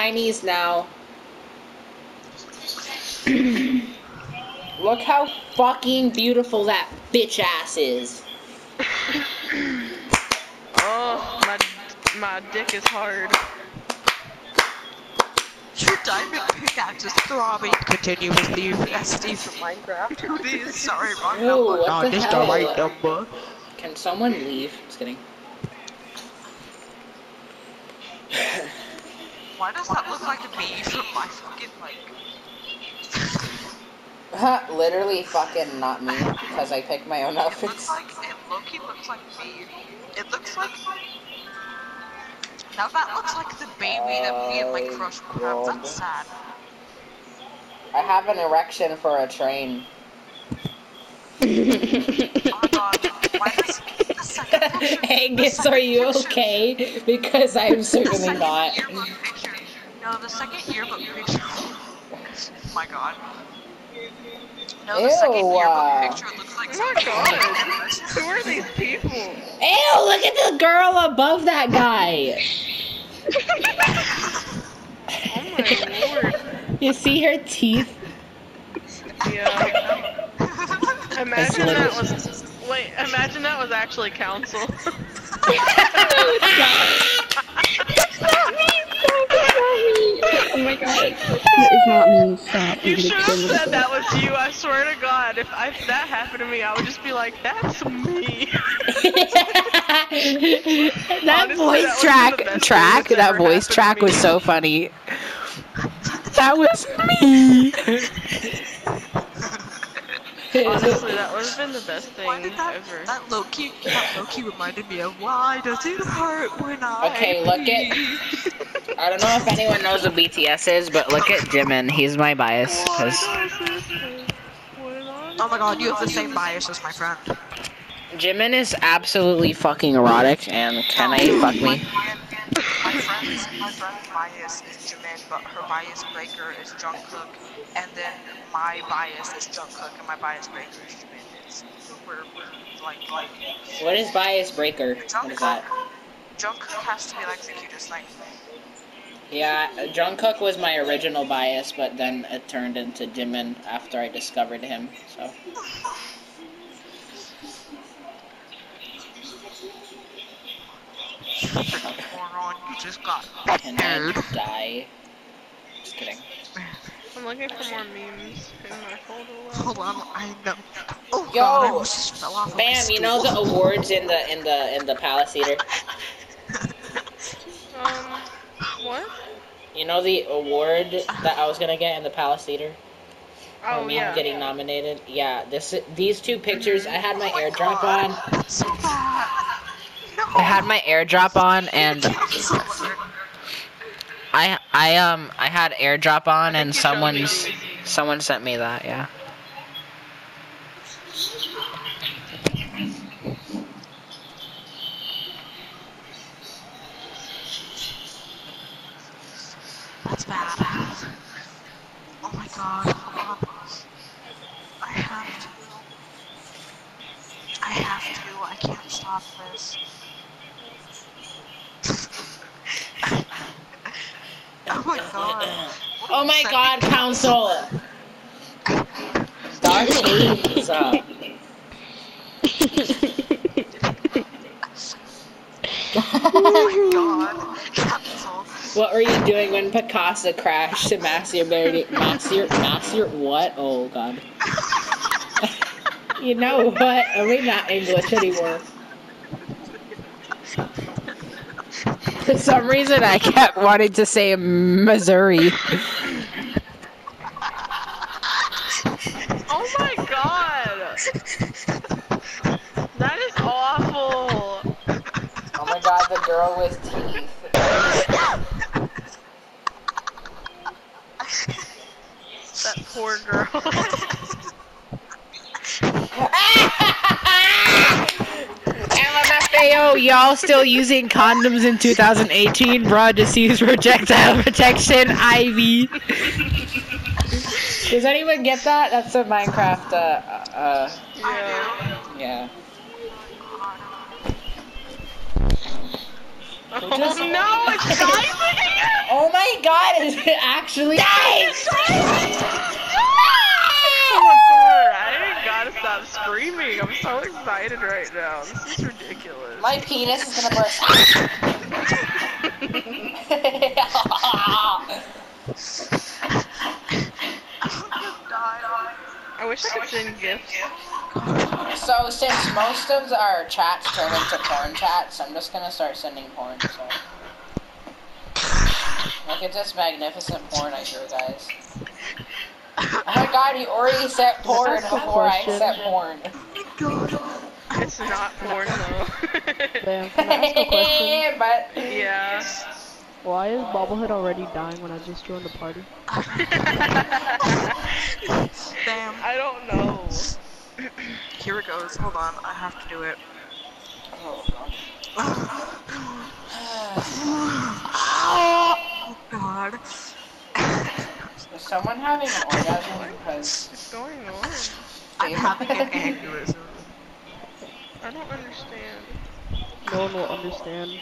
Chinese now. Look how fucking beautiful that bitch ass is. Oh, my my dick is hard. Your diamond pickaxe is throbbing continuously. That's Steve from Minecraft. Please, sorry, wrong Ew, number. what No, the this hell? the right number. Can someone leave? Just kidding. Does that look like me from my fucking like? Literally fucking not me, because I picked my own outfits. It looks like it. Loki looks like me. It looks like. Now that looks like the baby that me and my crush will have. That's sad. I have an erection for a train. Oh god. Why does the second picture? the Angus, are you okay? Because I'm certainly not. Yearbook picture. No, the second yearbook picture. oh my god. No, the second Ew, yearbook uh, picture looks like Oh my something. god. Who are these people? Ew, look at the girl above that guy. Oh my lord. You see her teeth? Yeah. Imagine that was. Wait, imagine that was actually council. Oh my god. It's not me. Stop. You I'm should have said that was you. I swear to God, if, I, if that happened to me, I would just be like, "That's me." that Honestly, voice that track the best thing track that voice track was so funny. That was me. Honestly, that would have been the best thing Why did that, ever. that Loki, that Loki reminded me of why does it hurt when I Okay, look at- breathe? I don't know if anyone knows what BTS is, but look at Jimin. He's my bias. 'cause Oh my god, you have the same bias as my friend. Jimin is absolutely fucking erotic, and can I fuck me? My friend's, my friend's bias is Jimin, but her bias breaker is Jungkook, and then my bias is Jungkook, and my bias breaker is Jimin. It's we're like like What is bias breaker? What is that? Jungkook has to be like the cutest thing. Yeah, Jungkook was my original bias, but then it turned into Jimin after I discovered him. So Moron, you just got can I nerd. die? Just kidding. I'm looking for more memes in my folder. Hold on, I know. Oh Yo, god, I almost fell off. of my Bam, you know the awards in the in the in the Palace Theater. Um, what? You know the award that I was gonna get in the Palace Theater for Oh me yeah. getting nominated. Yeah, this these two pictures. I had my airdrop on. That's so bad. No. I had my airdrop on, and I I um I had airdrop on, and you showed me someone's someone sent me that. Yeah. That's bad. Oh my god, hold. I have to. I have to. I can't stop this. oh my god. What Oh my God, Council! Dark Age is up. Oh my god. Cancel. What were you doing when Picasso crashed and masturbating? Master, master, what? Oh god. you know what? Are we not English anymore? For some reason, I kept wanting to say Missouri. Oh my god! That is awful. Oh my god, the girl with teeth. Poor girl. LMFAO, y'all still using condoms in 2018? Bro, just use projectile protection, Ivy. Does anyone get that? That's a Minecraft, uh, uh, yeah. yeah. Oh just- no, it's diving! Oh my god, is it actually? Oh my god, I gotta stop screaming. I'm so excited right now. This is ridiculous. My penis is gonna burst. I wish I could send gifts. so since most of our chats turn into porn chats, I'm just gonna start sending porn. So. Look at this magnificent porn I drew, guys. Oh my god, you already set porn That's before I question. set porn. It's not porn though. Damn, can I ask a question? but yeah. Why is Bobblehead already dying when I just joined the party? Damn. I don't know. Here it goes. Hold on. I have to do it. oh Oh god. Is someone having an orgasm? Because What's going on? I'm having an aneurysm. I don't understand. No one will understand.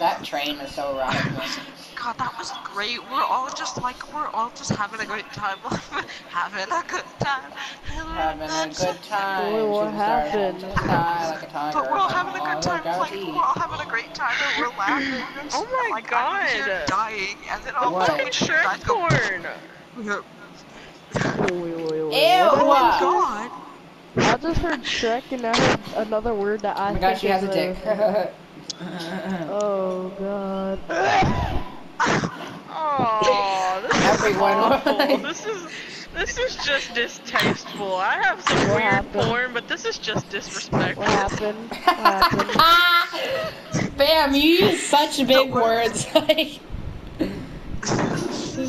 that train is so erotic. God, that was great. We're all just like, we're all just having a great time. having a good time. Having a good time. Boy, what shooting stars into happened? like. But we're all having a good time. Like, we're all having a great time and we're laughing. Oh my like, I'm here God. dying. And then all of a sudden, Fucking we go, porn! Ew! Oh my god. I just heard Shrek and I heard another word that I Oh my god, think she has a dick. Oh god. Oh, this Everyone. is awful. This is this is just distasteful. I have some What weird happened? porn, but this is just disrespectful. What happened? What happened? Bam, you use such big words. Like,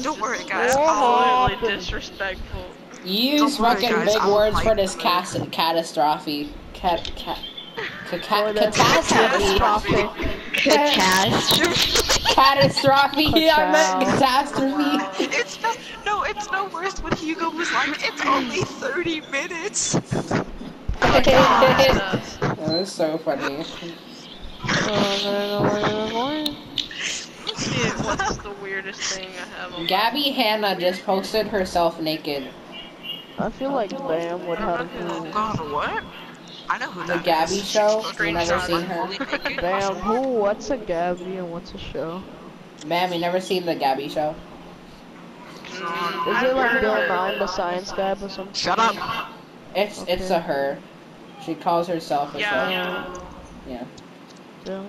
Don't worry, guys. What Absolutely disrespectful. use worry, fucking guys, big I'll words for this for cas- catastrophe. Cat, cat, ca- ca- catastrophe. catastrophe. Catastrophe. I meant catastrophe. It's no, no, it's no worse when Hugo was like, it's only 30 minutes. that was so funny. Oh, no, no, no, no, no. Shit, what's the weirdest thing I have on Gabbie Hanna just posted herself naked. I feel like Bam would have Oh to. god, what? I know who The that Gabbie is. show. She's You never seen her? Bam, who? What's a Gabbie and what's a show? Ma'am, you never seen the Gabbie show? Is it like Bill Nye, the science guy or something? Shut up. It's it's a her. She calls herself a Yeah, show. yeah. Yeah.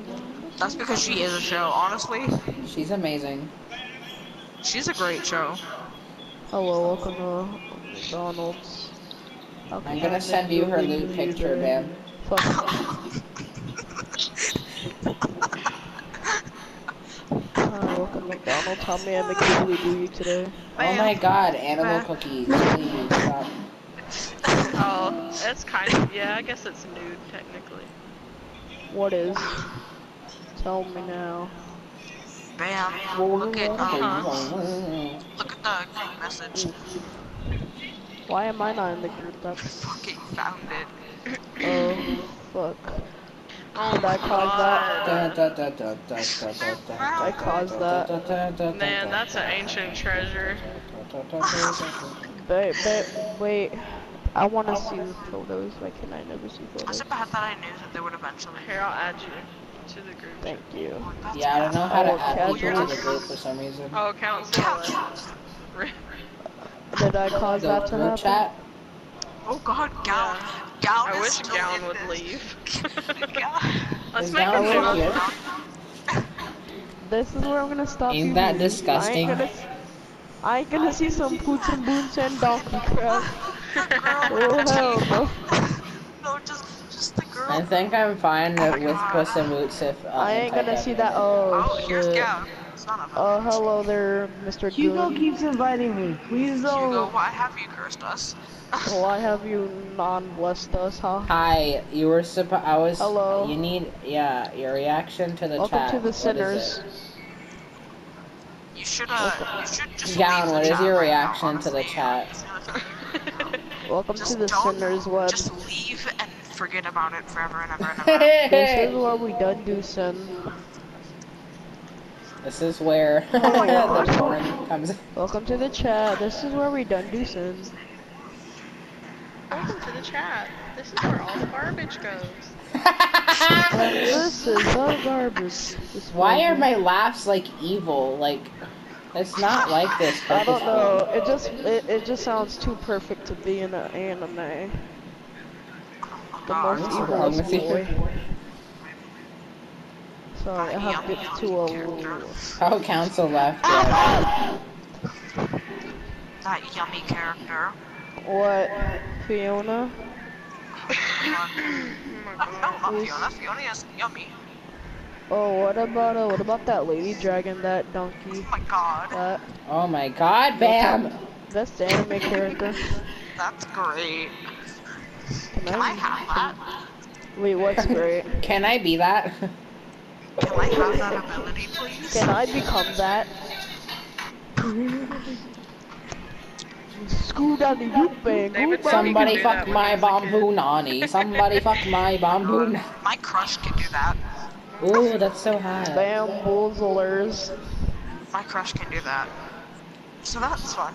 That's because she is a show. Honestly, She's amazing. she's a great show. Hello, welcome to McDonald's. How I'm gonna send you her good lewd news picture, man. Fuck. Hi, welcome to McDonald's. How may I make you really do you today? Oh my god, animal cookies. Please stop. Oh, that's kind of yeah. I guess it's nude technically. What is? Tell me now. Bam. Look at um, look at the group message. Why am I not in the group? That's Fucking found it. oh fuck. Oh Did I my cause da, I caused that. Man, that's an ancient treasure. da, da. Wait, wait, wait. I want to see the photos. Why can I never see I photos? was bad that I knew that they would eventually. Here, I'll add you to the group. Thank you. Yeah, I don't know how to Oh, add people to casual. the group for some reason. Oh, council. Rip. Did I cause The that to group happen? chat? Oh god, Gown. Yeah. Gown I wish still Gown would this. leave. Let's Is make Gown a still This is where I'm gonna stop Ain't you. that dude. disgusting? I ain't gonna, I ain't gonna see some poots and boots and donkey crap. Oh hell no. No, just, just the girl. I think I'm fine with, with Puss in Boots if uh, I ain't gonna see that. Oh Oh, shit. Gown. Son. Oh hello there, Mr. Hugo Goon. keeps inviting me. Please Hugo, don't. Hugo, why have you cursed us? Why have you non-blessed us, huh? Hi, you were supposed. I was. Hello. You need, yeah, your reaction to the Welcome chat. to the What is sinners. You should, uh, you should just Gown, leave the what is chat your right now, reaction to the chat? Welcome Just to the don't- sinners web. Just leave and forget about it forever and ever and ever. This is where we done do sin. This is where Oh, yeah. the porn comes. Welcome to the chat. This is where we done do sins. Welcome to the chat. This is where all the garbage goes. This is the garbage. This Why are my laughs like evil? Like, it's not like this. I don't know. It just it, it just sounds too perfect to be in an anime. The most What's wrong evilest boy. Sorry, I have bit too old. Oh, council left. That yummy character. What? Fiona? Oh my god. not Fiona. Fiona is yummy. Oh, what about uh, what about that lady dragon? That donkey? Oh my god. That Oh my god, Bam! that's the anime character. That's great. Can Can I have that? Wait, what's great? Can I be that? Can I have that ability, please? Can I become that? School down the youth band. David go said he Somebody fuck my he was a kid. bamboo nani. Somebody fuck my bamboo. n- My crush can do that. Ooh, that's so hot. Bamboozlers. My crush can do that. So that's fun.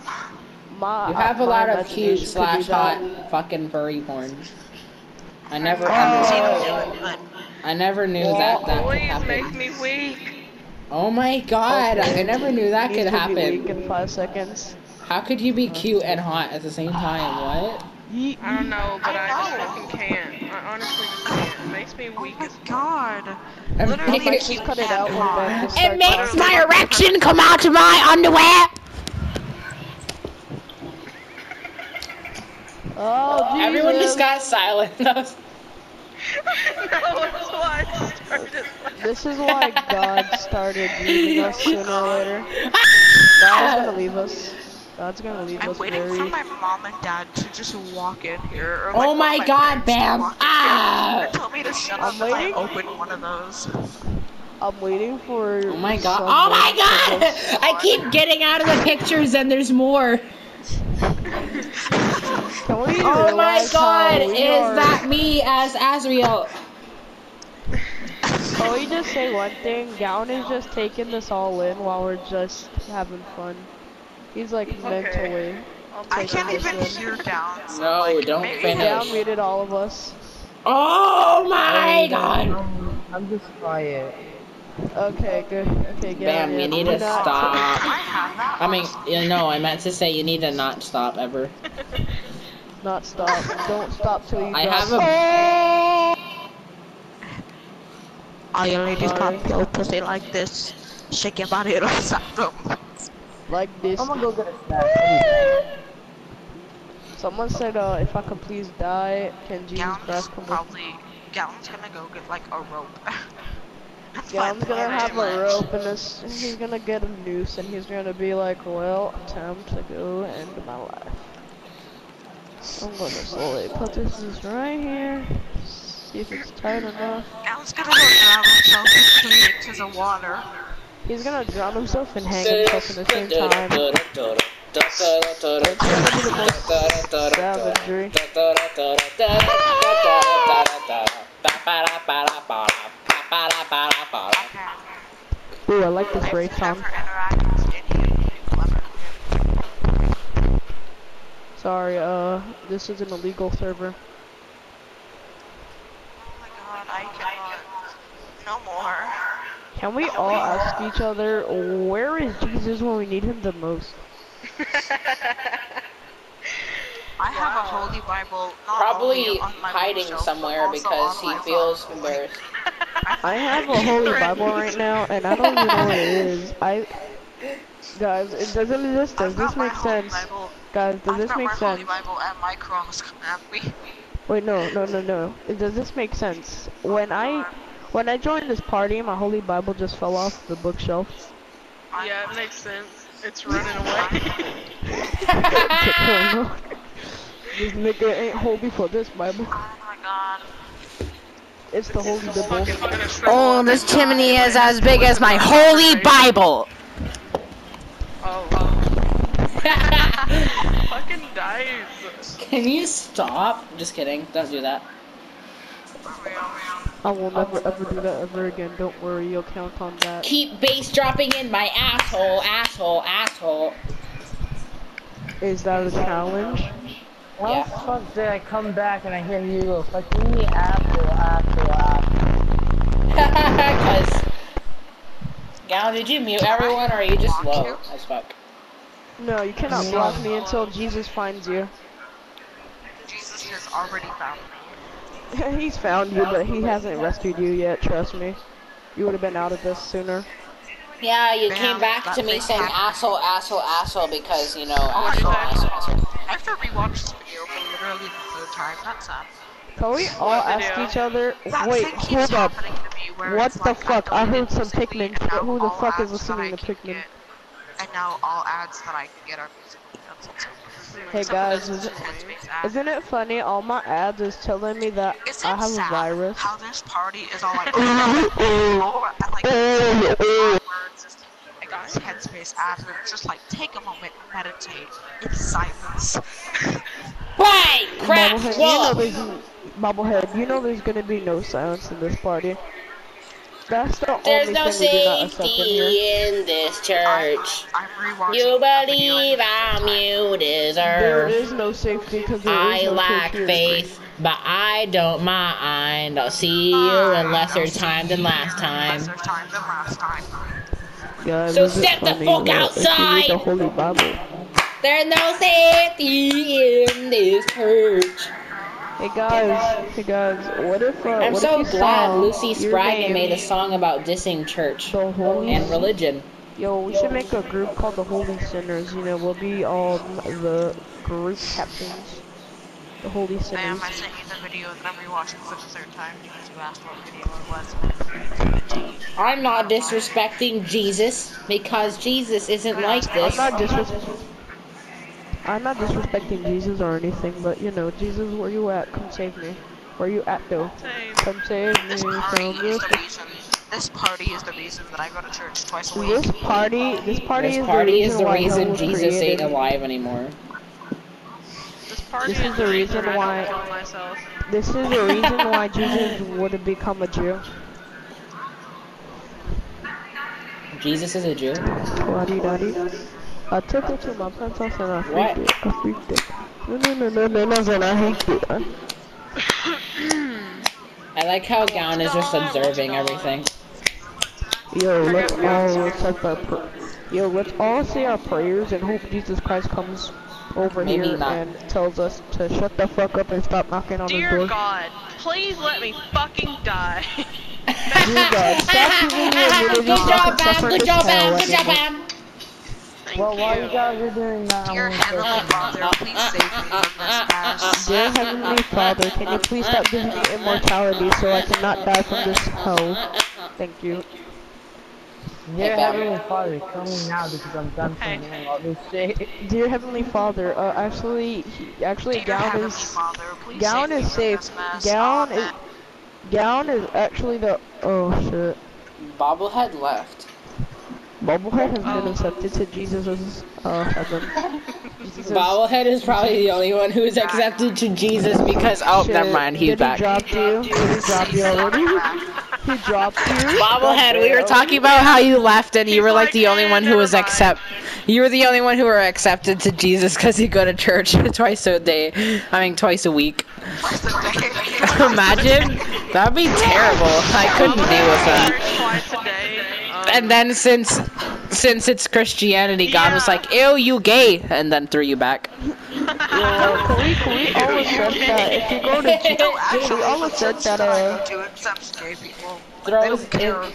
My, You uh, have a lot of cute slash hot fucking furry porn. I never I understood. him do it, but I never knew that that could Please make happen. me weak. Oh my god, I never knew that could to be weak happen. in five seconds. How could you be cute and hot at the same time? What? I don't know, but I, just I know. fucking can't. I honestly just can't. It makes me oh weak my as god. Literally thinking- Let's cut it out when Ben just It makes my erection come out of my underwear. Oh, Jesus. Everyone just got silent. That was- no, why I started. This is why God started leaving us sooner or later. God's gonna leave us. God's gonna leave I'm us waiting very. for my mom and dad to just walk in here. Or like Oh one my my god, Bam! Ah! Tell me to shut I'm up as I waiting. open one of those. I'm waiting for. Oh my god. Oh my god! I keep getting out of the pictures and there's more. Can we Oh my god! Is are- that me as Azriel? Can we just say one thing? Gown is just taking this all in while we're just having fun. He's like mentally. I'll I can't it. even hear down. so, No, like, don't maybe finish. Gown muted all of us. Oh my god! I'm just quiet. Okay, good. Okay, Gown. Bam, you need to stop. I? I mean, you know, I meant to say you need to not stop ever. Not stop. Don't stop till you I drop. have a. All you ladies Sorry. pop your pussy like this. Shake your body to the like this. I'm gonna go get a snack. Someone said, uh, if I could please die, can Jesus Gown's Christ come with probably. Gown's gonna go get like a rope. That's my Gown's gonna plan, have a pretty much. rope and this, he's gonna get a noose and he's gonna be like, well, time to go end my life. I'm gonna slowly put this right here. See if it's tight enough. Gown's gonna go drown himself into, into the water. He's gonna drown himself and hang himself at the same time. That's gonna be the most savagery. Ooh, I like this I've raid song. Sorry, uh, this is an illegal server. Oh my god, I cannot. No more. Can we all ask each other, where is Jesus when we need him the most? I have a holy Bible not Probably on my hiding bookshelf, somewhere because he feels phone. embarrassed. I have a holy Bible right now, and I don't even know what it is. I, guys, it doesn't exist. does I've this my make sense? Bible- Guys, does I've this got make my holy sense? Bible and my cross. Uh, Wait, no, no, no, no. Does this make sense? When I, when I joined this party, my holy Bible just fell off the bookshelf. Yeah, it makes sense. It's running away. this nigga ain't holy for this Bible. oh my god. It's the holy Bible. Fucking gonna shrivel Oh, this chimney is anyway. as big as my holy Bible. Oh. Fucking dies. Can you stop? Just kidding. Don't do that. Are we, are we on? I will never ever do that ever again. Don't worry, you'll count on that. Keep bass dropping in my asshole, asshole, asshole. Is that a challenge? How Yeah. the fuck did I come back and I hear you go fucking me apple, apple, apple? Cause, Gal, did you mute everyone or are you just low as fuck? No, you cannot block me until Jesus finds you. Jesus has already found me. He's found you, but he hasn't rescued you yet. Trust me. You would have been out of this sooner. Yeah, you Ma'am, came back to me saying happened. asshole, asshole, asshole because, you know, Oh, asshole, did I? asshole, asshole. I have to rewatch this video for literally the third time. That's sad. Can we all What ask each other? That Wait, hold up. happening to me where What the like, fuck? I deleted heard some music Pikmin and shit. now Who the fuck is ads that listening I to can Pikmin? Get- And now all ads that I can get are musically cancelled. Hey Except guys, is it, Headspace ad. isn't it funny? All my ads is telling me that Is I it have a virus. how this party is all like, and like, words is like this Headspace ad, and it's just like, take a moment, meditate, in silence. Wait, crap, Bobblehead, you know there's Bobblehead, you know there's gonna be no silence in this party. That's the There's only no thing we do not accept in safety in this I'm, church. I'm You believe I'm third time. you deserve. is no safety because there is I no lack church here. faith, but I don't mind. I'll see you in lesser time than last time. Lesser time than last time. Guys, So is it step the fuck that If you read outside! the Holy Bible. There's no safety in this church. Hey guys, hey guys, what if uh, I'm what so if glad Lucy your Spraggan made a song about dissing church and religion. Yo, we should make a group called the Holy Sinners. You know, we'll be all the group captains. The Holy Sinners. Ma'am, I sent you the video that I'm rewatching for the third time because you asked what video it was. I'm not disrespecting Jesus because Jesus isn't like this. I'm not disres- I'm not disrespecting Jesus or anything, but you know, Jesus, where you at? Come save me. Where you at though? Same. Come save me This from party is this. the reason. This party is the reason that I go to church twice a week. This party, this party This is party the is reason the why reason Jesus created. ain't alive anymore. This party This is the reason I why- don't kill myself. This is the reason why Jesus would have become a Jew. Jesus is a Jew. Waddy daddy. I took it to my parents' house and I freaked What? it. I freaked it. No, no, no, no, no, no, no, I hate it. huh? I like how Gown is just observing everything. Yo, let's all recite our pr- Yo, let's all say our prayers and hope Jesus Christ comes over Maybe here not. and tells us to shut the fuck up and stop knocking on his door. Dear. God, please let me fucking die. Dear God, stop giving me immunity Good so I job, Bam. Good job, Bam. Good job. Bam. Thank Well, while you you. guys are doing that, Dear want to Heavenly Father, please save me from this mess. Dear Heavenly Father, can you please stop giving me immortality so I cannot die from this hell? Thank you. Dear Hey, Heavenly Father, kill me now because I'm done Hey. from all this shit. Dear Heavenly Father, uh, actually, he, actually, Dear Gown Heavenly is, Father, please Gown is safe. Gown is, Gown is actually the, oh shit. Bobblehead left. Bubblehead has Oh. been accepted to Jesus' uh, heaven. Jesus' Bobblehead is probably the only one who's accepted to Jesus because oh, shit. never mind, he's Did back. he drop you? Did he drop you already? he dropped you? Bobblehead, we were talking about how you left and you He's were like like, the only "Eh, one who was mind." accept. You were the only one who were accepted to Jesus because you go to church twice a day. I mean, twice a week. Twice a day. Imagine that'd be terrible. I couldn't deal with that. And then since since it's Christianity, God was like, "Ew, you gay," and then threw you back. Yo, can we, can we all accept that if you go to No, church, actually, we all the accept that, that uh, go to accepts gay people. They Throws don't care. in,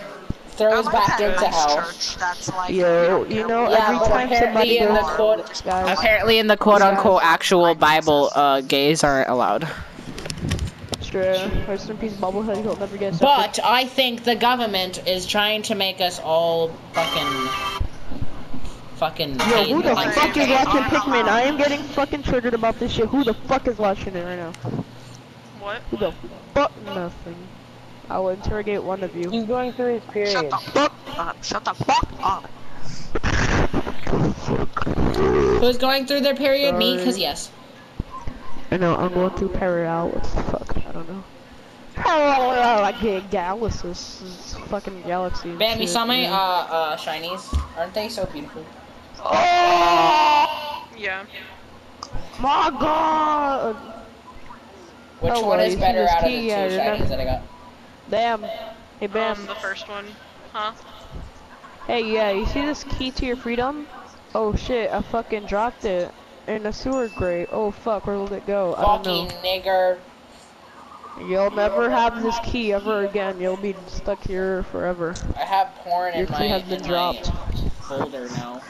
throws like back into nice hell. Church like, Yo, you know, Yeah, every time somebody apparently in the quote, guys, apparently in the quote unquote actual Bible, uh, gays aren't allowed. Straight, rest in peace, Bubblehead, he'll never get accepted. But I think the government is trying to make us all fucking, fucking. Yo, who the like- fuck is watching Pikmin? I am getting fucking triggered about this shit. Who the fuck is watching it right now? what? Who the fuck? Nothing. I will interrogate one of you. He's going through his period. Shut period. the fuck up. Shut the fuck up. Who's going through their period? Me, cause yes. I know, I'm going through Perry out. What the fuck? I don't know. Oh, I get Galaxus. It's fucking galaxy. and Bam, you saw my uh uh shinies? Aren't they so beautiful? Oh Yeah. my god! Which Oh, one well, is better this out of the two yeah, you're shinies not- that I got? Bam. Hey, Bam. Um, the first one. Huh? Hey, yeah, you see this key to your freedom? Oh shit, I fucking dropped it in a sewer grate. Oh fuck, where will it go? I don't Fucking know. nigger. You'll never have this key ever again. You'll be stuck here forever. I have porn Your in my, key has been in my dropped. folder now.